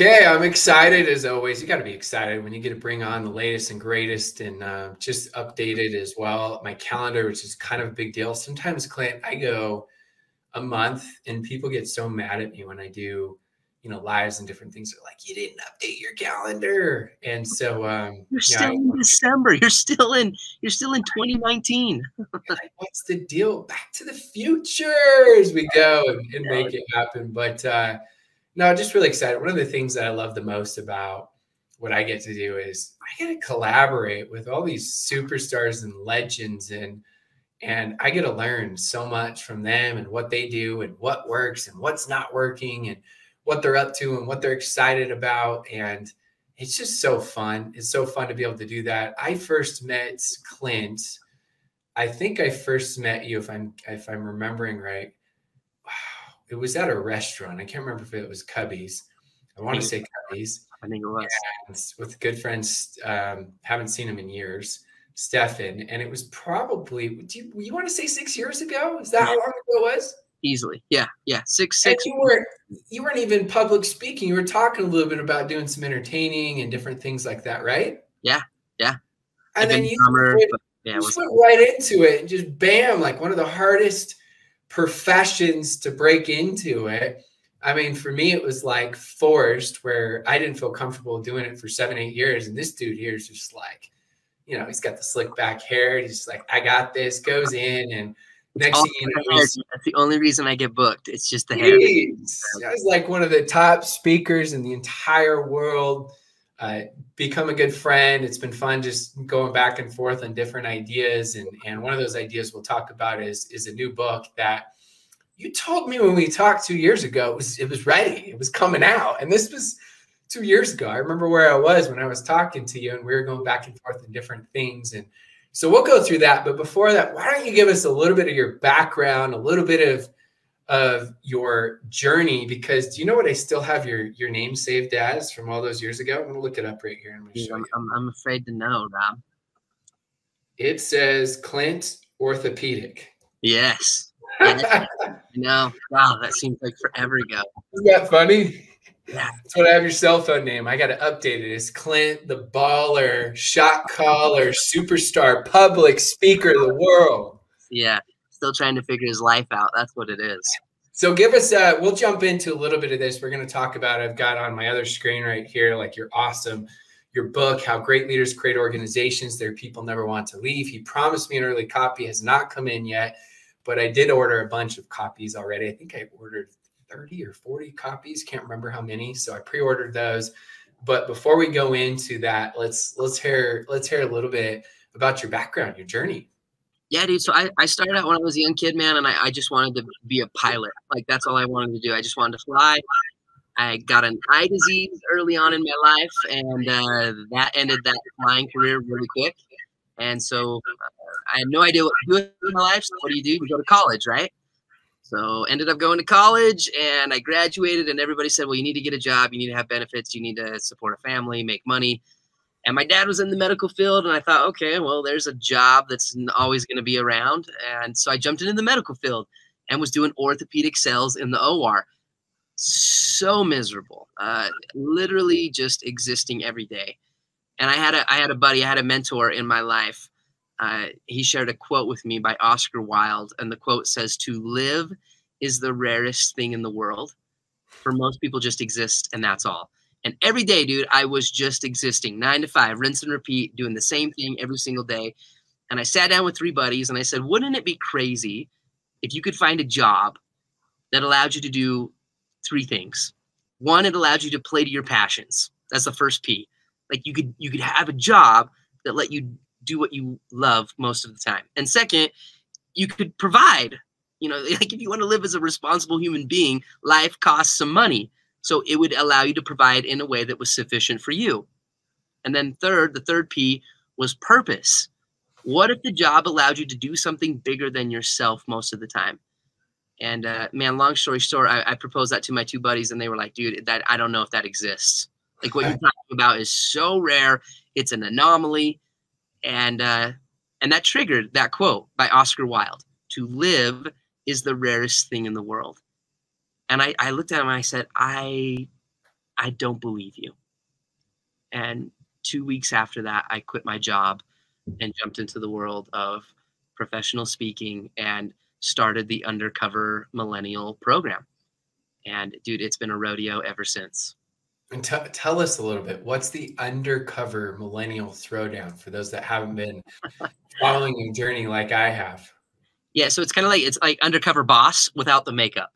Okay, I'm excited as always. You got to be excited when you get to bring on the latest and greatest and uh, just updated as well. My calendar, which is kind of a big deal. Sometimes, Clint, I go a month and people get so mad at me when I do, you know, lives and different things. They're like, you didn't update your calendar. And so um, you're still in December. You're still in, you're still in 2019. what's the deal? Back to the future as we go and, and make it happen. But uh, no, just really excited. One of the things that I love the most about what I get to do is I get to collaborate with all these superstars and legends and and I get to learn so much from them and what they do and what works and what's not working and what they're up to and what they're excited about and it's just so fun. It's so fun to be able to do that. I first met Clint. I think I first met you if I'm if I'm remembering right it was at a restaurant. I can't remember if it was Cubby's. I want to say Cubby's. I think it was. And with good friends, um, haven't seen him in years, Stefan. And it was probably, do you, you want to say six years ago? Is that how long ago it was? Easily. Yeah. Yeah. Six, six. And you weren't, you weren't even public speaking. You were talking a little bit about doing some entertaining and different things like that, right? Yeah. Yeah. And I've then you, summer, went, yeah, you just went right into it and just bam, like one of the hardest professions to break into it. I mean, for me, it was like forced where I didn't feel comfortable doing it for seven, eight years. And this dude here is just like, you know, he's got the slick back hair. He's like, I got this, goes in. And next thing you know, that's the only reason I get booked. It's just the hair. He's, he's like one of the top speakers in the entire world uh, become a good friend. It's been fun just going back and forth on different ideas. And, and one of those ideas we'll talk about is, is a new book that you told me when we talked two years ago, it was, it was ready, it was coming out. And this was two years ago. I remember where I was when I was talking to you and we were going back and forth on different things. And so we'll go through that. But before that, why don't you give us a little bit of your background, a little bit of of your journey because do you know what I still have your your name saved as from all those years ago? I'm gonna look it up right here. I'm, yeah, I'm, I'm, afraid to know, Rob. It says Clint Orthopedic. Yes. no, wow, that seems like forever ago. Isn't that funny? Yeah. That's what I have your cell phone name. I got to update it. It's Clint, the baller, shot caller, superstar, public speaker of the world. Yeah still trying to figure his life out. That's what it is. So give us uh we'll jump into a little bit of this. We're going to talk about I've got on my other screen right here like you're awesome your book how great leaders create organizations their people never want to leave. He promised me an early copy has not come in yet, but I did order a bunch of copies already. I think I ordered 30 or 40 copies, can't remember how many. So I pre-ordered those. But before we go into that, let's let's hear let's hear a little bit about your background, your journey. Yeah, dude. So I, I started out when I was a young kid, man, and I, I just wanted to be a pilot. Like that's all I wanted to do. I just wanted to fly. I got an eye disease early on in my life, and uh, that ended that flying career really quick. And so uh, I had no idea what to do with my life. So what do you do? You go to college, right? So ended up going to college, and I graduated. And everybody said, "Well, you need to get a job. You need to have benefits. You need to support a family, make money." And my dad was in the medical field and i thought okay well there's a job that's always going to be around. And so i jumped into the medical field and was doing orthopedic sales in the or so miserable uh, literally just existing every day. And i had a i had a buddy i had a mentor in my life uh, he shared a quote with me by oscar wilde and the quote says to live is the rarest thing in the world. For most people just exist and that's all and every day, dude, I was just existing nine to five, rinse and repeat, doing the same thing every single day. And I sat down with three buddies and I said, wouldn't it be crazy if you could find a job that allowed you to do three things? One, it allowed you to play to your passions. That's the first P. Like you could you could have a job that let you do what you love most of the time. And second, you could provide. You know, like if you want to live as a responsible human being, life costs some money. So it would allow you to provide in a way that was sufficient for you. And then third, the third P was purpose. What if the job allowed you to do something bigger than yourself most of the time? And uh, man, long story short, I, I, proposed that to my two buddies, and they were like, "Dude, that I don't know if that exists. Like what you're talking about is so rare. It's an anomaly." And uh, and that triggered that quote by Oscar Wilde: "To live is the rarest thing in the world." And I, I looked at him and I said, I I don't believe you. And two weeks after that, I quit my job and jumped into the world of professional speaking and started the undercover millennial program. And dude, it's been a rodeo ever since. And t- tell us a little bit what's the undercover millennial throwdown for those that haven't been following your journey like I have? Yeah, so it's kind of like it's like undercover boss without the makeup.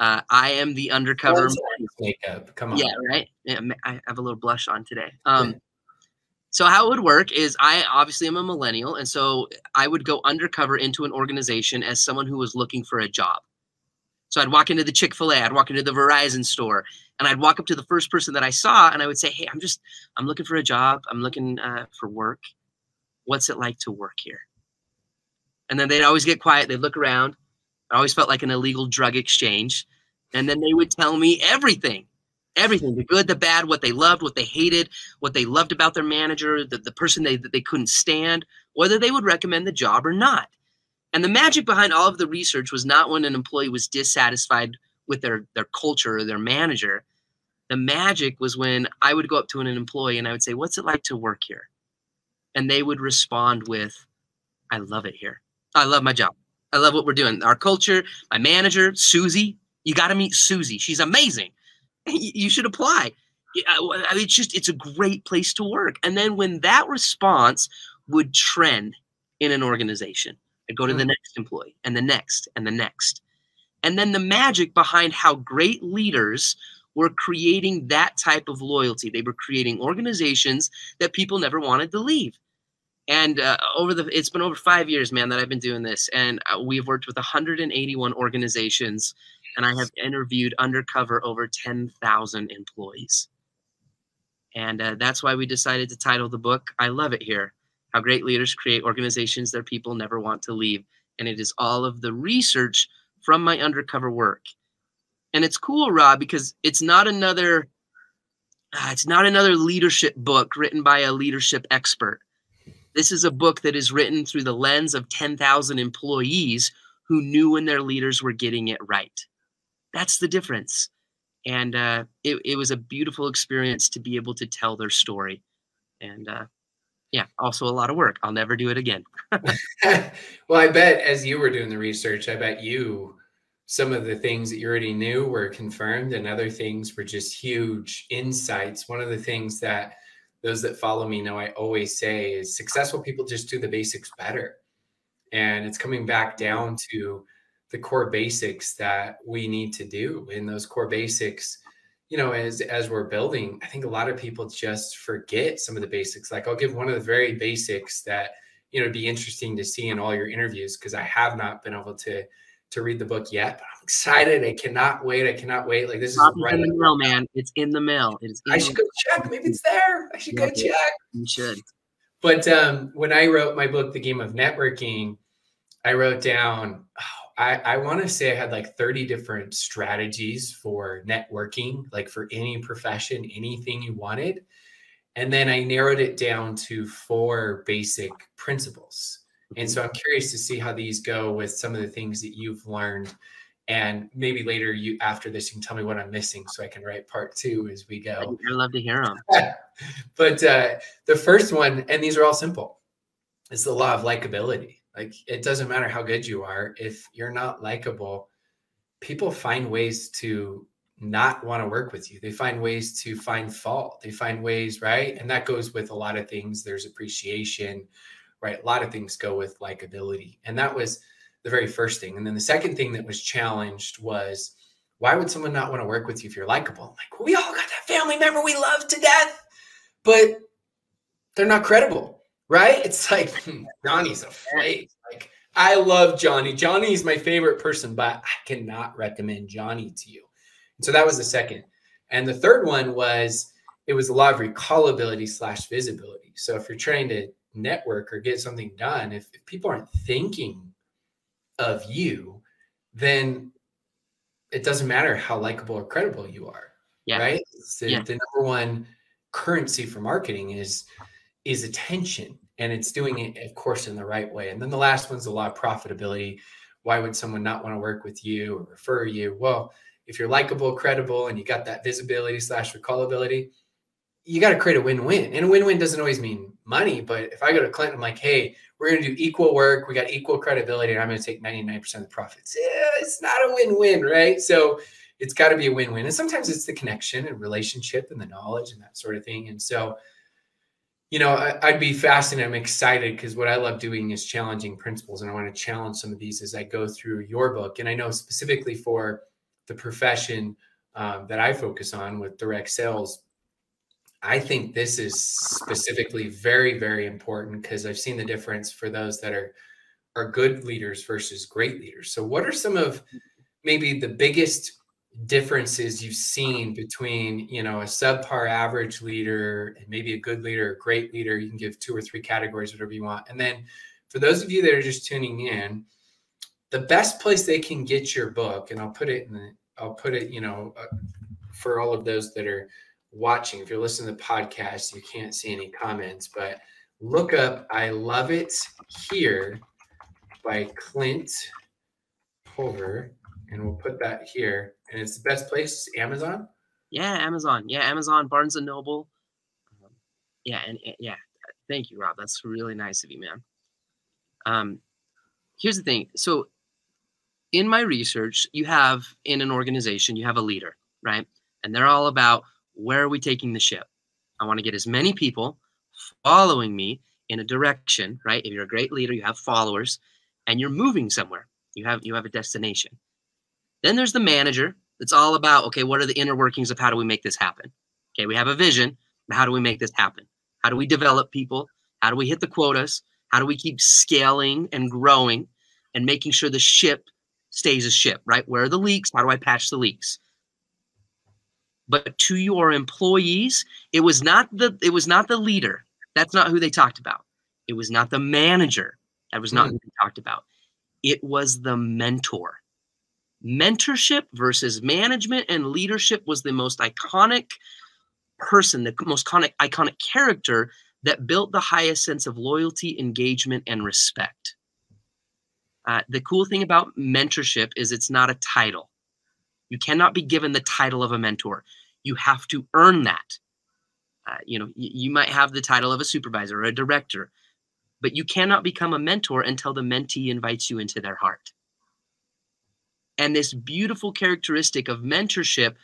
Uh, I am the undercover makeup. Come on. Yeah, right. Yeah, I have a little blush on today. Um, so how it would work is I obviously am a millennial, and so I would go undercover into an organization as someone who was looking for a job. So I'd walk into the Chick Fil A, I'd walk into the Verizon store, and I'd walk up to the first person that I saw, and I would say, "Hey, I'm just I'm looking for a job. I'm looking uh, for work. What's it like to work here?" And then they'd always get quiet. They'd look around. I always felt like an illegal drug exchange. And then they would tell me everything everything the good, the bad, what they loved, what they hated, what they loved about their manager, the, the person they, that they couldn't stand, whether they would recommend the job or not. And the magic behind all of the research was not when an employee was dissatisfied with their, their culture or their manager. The magic was when I would go up to an employee and I would say, What's it like to work here? And they would respond with, I love it here. I love my job. I love what we're doing. Our culture, my manager, Susie, you got to meet Susie. She's amazing. You should apply. I mean, it's just, it's a great place to work. And then when that response would trend in an organization, I'd go to the hmm. next employee and the next and the next. And then the magic behind how great leaders were creating that type of loyalty. They were creating organizations that people never wanted to leave. And uh, over the, it's been over five years, man, that I've been doing this, and uh, we've worked with 181 organizations, and I have interviewed undercover over 10,000 employees. And uh, that's why we decided to title the book "I Love It Here: How Great Leaders Create Organizations Their People Never Want to Leave." And it is all of the research from my undercover work. And it's cool, Rob, because it's not another, uh, it's not another leadership book written by a leadership expert this is a book that is written through the lens of 10,000 employees who knew when their leaders were getting it right. That's the difference. And uh, it, it was a beautiful experience to be able to tell their story. And uh, yeah, also a lot of work. I'll never do it again. well, I bet as you were doing the research, I bet you some of the things that you already knew were confirmed and other things were just huge insights. One of the things that those that follow me know I always say is successful people just do the basics better. And it's coming back down to the core basics that we need to do. In those core basics, you know, as as we're building, I think a lot of people just forget some of the basics. Like I'll give one of the very basics that you know it'd be interesting to see in all your interviews because I have not been able to to read the book yet, but I'm excited. I cannot wait. I cannot wait. Like this is right in the mail, man. It's in the mail. It's I should go check. Maybe it's there. I should go check. You should. But um, when I wrote my book, The Game of Networking, I wrote down. Oh, I, I want to say I had like 30 different strategies for networking, like for any profession, anything you wanted. And then I narrowed it down to four basic principles and so I'm curious to see how these go with some of the things that you've learned. And maybe later you after this, you can tell me what I'm missing so I can write part two as we go. I'd love to hear them. but uh, the first one, and these are all simple, is the law of likability. Like it doesn't matter how good you are, if you're not likable, people find ways to not want to work with you. They find ways to find fault. They find ways, right? And that goes with a lot of things. There's appreciation, right? A lot of things go with likability. And that was the very first thing. And then the second thing that was challenged was why would someone not want to work with you if you're likable? Like, we all got that family member we love to death, but they're not credible, right? It's like Johnny's a fake. Like, I love Johnny. Johnny is my favorite person, but I cannot recommend Johnny to you. And so that was the second. And the third one was it was a lot of recallability slash visibility. So if you're trying to network or get something done, if, if people aren't thinking of you, then it doesn't matter how likable or credible you are. Yeah. Right. The, yeah. the number one currency for marketing is is attention and it's doing it of course in the right way and then the last one's a lot of profitability why would someone not want to work with you or refer you well if you're likable, credible, and you got that visibility slash recallability, you got to create a win-win. And a win-win doesn't always mean money, but if I go to Clint, I'm like, hey, we're going to do equal work, we got equal credibility, and I'm going to take 99% of the profits. It's not a win-win, right? So it's got to be a win-win. And sometimes it's the connection and relationship and the knowledge and that sort of thing. And so, you know, I, would be fascinated. I'm excited because what I love doing is challenging principles, and I want to challenge some of these as I go through your book. And I know specifically for the profession um, that I focus on with direct sales, I think this is specifically very, very important because I've seen the difference for those that are are good leaders versus great leaders. So, what are some of maybe the biggest differences you've seen between you know a subpar average leader and maybe a good leader, a great leader? You can give two or three categories, whatever you want. And then, for those of you that are just tuning in, the best place they can get your book, and I'll put it in the, I'll put it, you know, uh, for all of those that are watching, if you're listening to the podcast, you can't see any comments, but look up I Love It Here by Clint Pulver. And we'll put that here. And it's the best place, Amazon? Yeah, Amazon. Yeah, Amazon, Barnes and Noble. Um, yeah, and, and yeah, thank you, Rob. That's really nice of you, man. Um, here's the thing. So in my research, you have in an organization, you have a leader, right? And they're all about where are we taking the ship? I want to get as many people following me in a direction, right? If you're a great leader, you have followers and you're moving somewhere. You have you have a destination. Then there's the manager. It's all about okay, what are the inner workings of how do we make this happen? Okay, we have a vision. How do we make this happen? How do we develop people? How do we hit the quotas? How do we keep scaling and growing and making sure the ship stays a ship, right? Where are the leaks? How do I patch the leaks? but to your employees it was not the it was not the leader that's not who they talked about it was not the manager that was not mm. who they talked about it was the mentor mentorship versus management and leadership was the most iconic person the most iconic iconic character that built the highest sense of loyalty engagement and respect uh, the cool thing about mentorship is it's not a title you cannot be given the title of a mentor you have to earn that. Uh, you know, you might have the title of a supervisor or a director, but you cannot become a mentor until the mentee invites you into their heart. And this beautiful characteristic of mentorship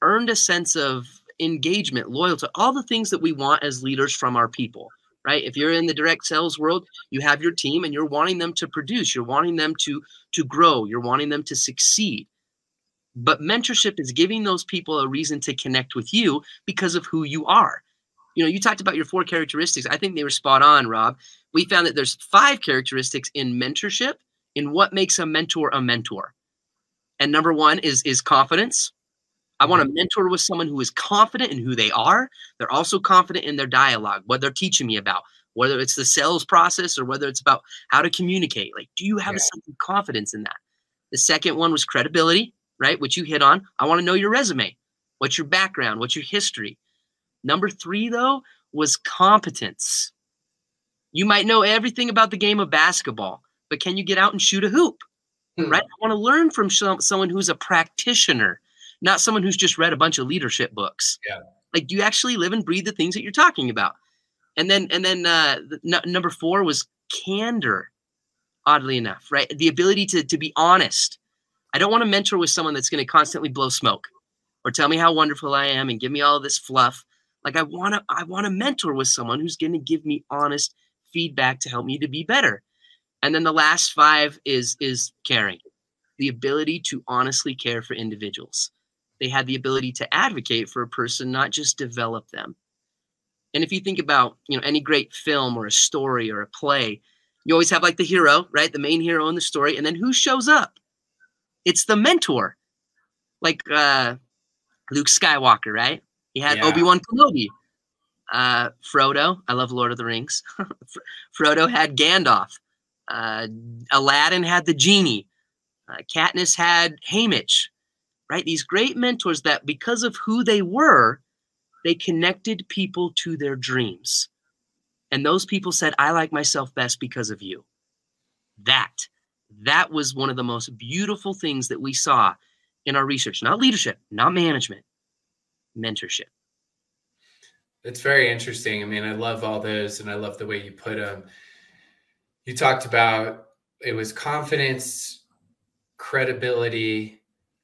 earned a sense of engagement, loyalty, all the things that we want as leaders from our people, right? If you're in the direct sales world, you have your team and you're wanting them to produce, you're wanting them to to grow, you're wanting them to succeed. But mentorship is giving those people a reason to connect with you because of who you are. You know, you talked about your four characteristics. I think they were spot on, Rob. We found that there's five characteristics in mentorship in what makes a mentor a mentor. And number one is is confidence. I want to mm-hmm. mentor with someone who is confident in who they are. They're also confident in their dialogue, what they're teaching me about, whether it's the sales process or whether it's about how to communicate. Like, do you have yeah. a sense of confidence in that? The second one was credibility right? Which you hit on. I want to know your resume. What's your background? What's your history? Number three, though, was competence. You might know everything about the game of basketball, but can you get out and shoot a hoop? Hmm. Right? I want to learn from someone who's a practitioner, not someone who's just read a bunch of leadership books. Yeah. Like, do you actually live and breathe the things that you're talking about? And then, and then, uh, the, number four was candor. Oddly enough, right? The ability to to be honest I don't want to mentor with someone that's going to constantly blow smoke or tell me how wonderful I am and give me all this fluff. Like I want to I want to mentor with someone who's going to give me honest feedback to help me to be better. And then the last 5 is is caring. The ability to honestly care for individuals. They had the ability to advocate for a person, not just develop them. And if you think about, you know, any great film or a story or a play, you always have like the hero, right? The main hero in the story, and then who shows up? It's the mentor, like uh, Luke Skywalker, right? He had yeah. Obi Wan Kenobi. Uh, Frodo, I love Lord of the Rings. Frodo had Gandalf. Uh, Aladdin had the genie. Uh, Katniss had Haymitch. Right? These great mentors that, because of who they were, they connected people to their dreams. And those people said, I like myself best because of you. That that was one of the most beautiful things that we saw in our research, not leadership, not management, mentorship. It's very interesting. I mean, I love all those and I love the way you put them. You talked about it was confidence, credibility,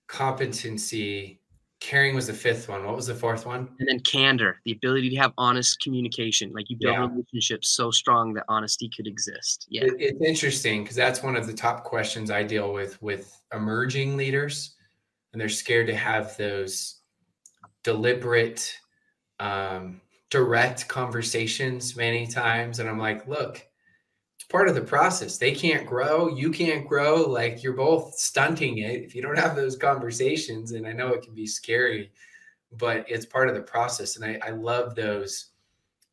competency, caring was the fifth one. What was the fourth one? And then candor, the ability to have honest communication. Like you build yeah. relationships so strong that honesty could exist. Yeah. It, it's interesting because that's one of the top questions I deal with with emerging leaders. And they're scared to have those deliberate, um, direct conversations many times. And I'm like, look, it's part of the process. They can't grow, you can't grow. Like you're both stunting it if you don't have those conversations. And I know it can be scary, but it's part of the process. And I, I love those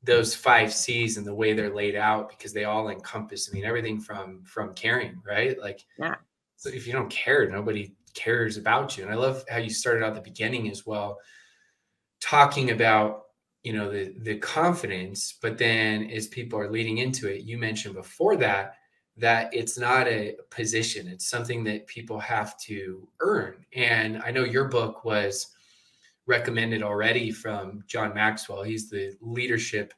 those five C's and the way they're laid out because they all encompass. I mean, everything from from caring, right? Like, yeah. So if you don't care, nobody cares about you. And I love how you started out the beginning as well, talking about you know the the confidence but then as people are leading into it you mentioned before that that it's not a position. It's something that people have to earn. And i know your book was recommended already from john maxwell. He's the leadership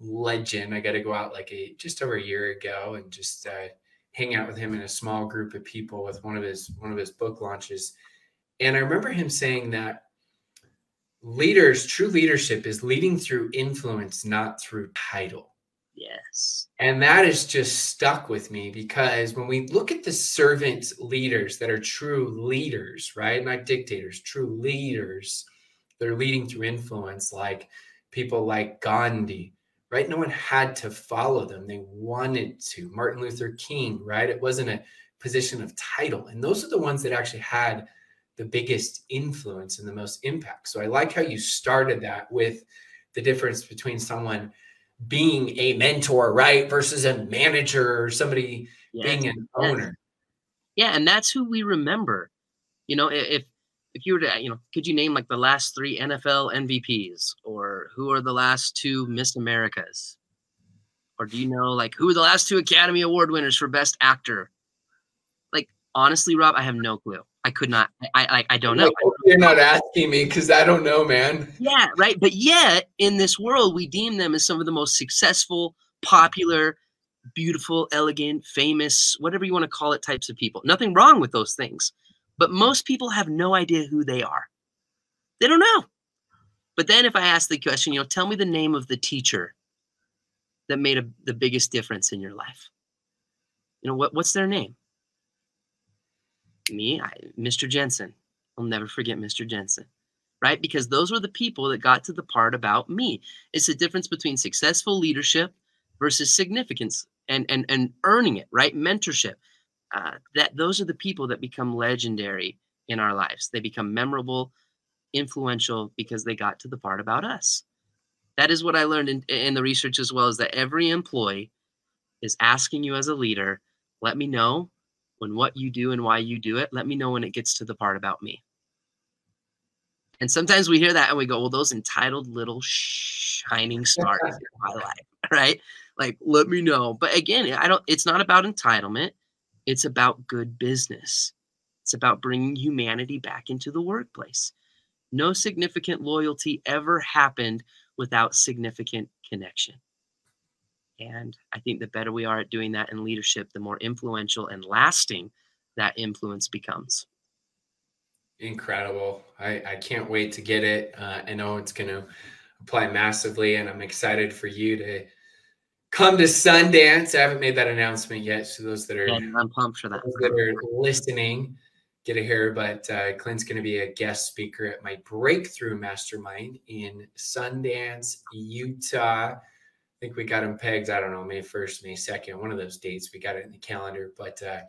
legend. I got to go out like a just over a year ago and just uh, hang out with him in a small group of people with one of his one of his book launches. And i remember him saying that leaders, true leadership is leading through influence, not through title. Yes. And that is just stuck with me because when we look at the servant leaders that are true leaders, right? Not dictators, true leaders, they're leading through influence, like people like Gandhi, right? No one had to follow them, they wanted to. Martin Luther King, right? It wasn't a position of title. And those are the ones that actually had the biggest influence and the most impact. So I like how you started that with the difference between someone being a mentor, right, versus a manager or somebody yeah. being an owner. Yeah, and that's who we remember. You know, if if you were to, you know, could you name like the last three NFL MVPs or who are the last two Miss Americas? Or do you know like who are the last two Academy Award winners for Best Actor? Honestly, Rob, I have no clue. I could not. I I, I don't know. You're not asking me because I don't know, man. Yeah, right. But yet, in this world, we deem them as some of the most successful, popular, beautiful, elegant, famous, whatever you want to call it, types of people. Nothing wrong with those things, but most people have no idea who they are. They don't know. But then, if I ask the question, you know, tell me the name of the teacher that made a, the biggest difference in your life. You know what? What's their name? Me, I, Mr. Jensen. I'll never forget Mr. Jensen, right? Because those were the people that got to the part about me. It's the difference between successful leadership versus significance and and and earning it, right? Mentorship. Uh, that those are the people that become legendary in our lives. They become memorable, influential because they got to the part about us. That is what I learned in, in the research as well. Is that every employee is asking you as a leader, let me know when what you do and why you do it, let me know when it gets to the part about me. And sometimes we hear that and we go, well, those entitled little shining stars in my life, right? Like, let me know. But again, I don't, it's not about entitlement. It's about good business. It's about bringing humanity back into the workplace. No significant loyalty ever happened without significant connection. And I think the better we are at doing that in leadership, the more influential and lasting that influence becomes. Incredible. I, I can't wait to get it. Uh, I know it's going to apply massively, and I'm excited for you to come to Sundance. I haven't made that announcement yet. So those that are, yeah, I'm pumped for that. that are listening, get to hear. But uh, Clint's going to be a guest speaker at my Breakthrough Mastermind in Sundance, Utah. I think we got him pegged. I don't know, May 1st, May 2nd, one of those dates. We got it in the calendar, but uh,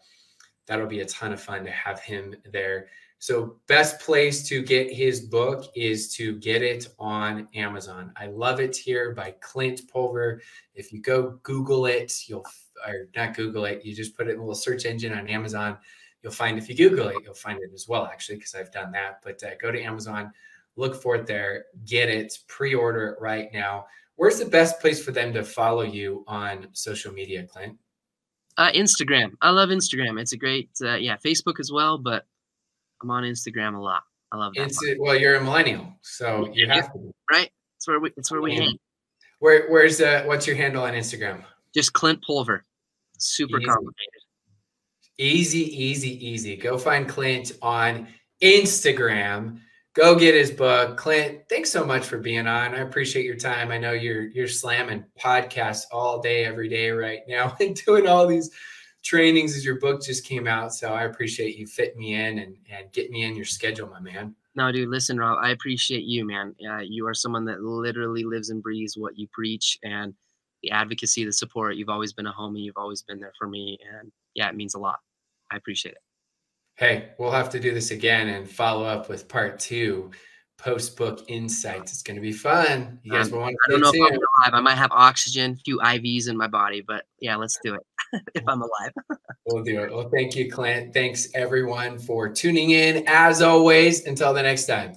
that'll be a ton of fun to have him there. So, best place to get his book is to get it on Amazon. I love it here by Clint Pulver. If you go Google it, you'll or not Google it, you just put it in a little search engine on Amazon. You'll find if you Google it, you'll find it as well, actually, because I've done that. But uh, go to Amazon, look for it there, get it, pre-order it right now. Where's the best place for them to follow you on social media, Clint? Uh, Instagram. I love Instagram. It's a great, uh, yeah, Facebook as well, but I'm on Instagram a lot. I love that. It's, well, you're a millennial, so you have to. Be. Right? It's where we. It's where we hang. Where, where's uh, what's your handle on Instagram? Just Clint Pulver. Super easy. complicated. Easy, easy, easy. Go find Clint on Instagram. Go get his book. Clint, thanks so much for being on. I appreciate your time. I know you're you're slamming podcasts all day, every day right now, and doing all these trainings as your book just came out. So I appreciate you fit me in and and get me in your schedule, my man. No, dude, listen, Rob, I appreciate you, man. Uh, you are someone that literally lives and breathes what you preach and the advocacy, the support. You've always been a homie. You've always been there for me. And yeah, it means a lot. I appreciate it. Hey, we'll have to do this again and follow up with part two post book insights. It's going to be fun. You guys um, will want to I don't know if I'm alive. I might have oxygen, a few IVs in my body, but yeah, let's do it if I'm alive. we'll do it. Well, thank you, Clint. Thanks everyone for tuning in. As always, until the next time.